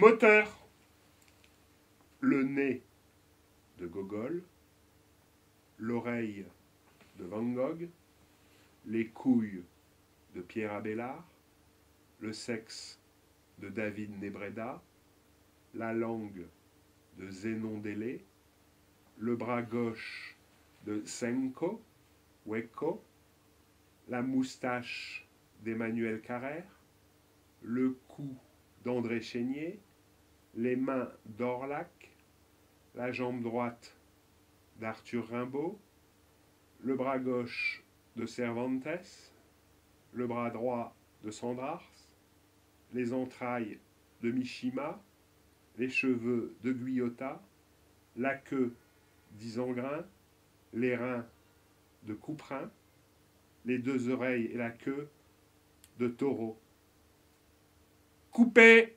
Moteur. Le nez de Gogol. L'oreille de Van Gogh. Les couilles de Pierre Abélard. Le sexe de David Nebreda. La langue de Zénon Délé. Le bras gauche de Senko, Weko. La moustache d'Emmanuel Carrère. Le cou d'André Chénier, les mains d'Orlac, la jambe droite d'Arthur Rimbaud, le bras gauche de Cervantes, le bras droit de Sandrars, les entrailles de Mishima, les cheveux de Guyotta, la queue d'Isengrin, les reins de Couperin, les deux oreilles et la queue de Taureau. Coupé